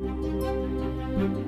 Música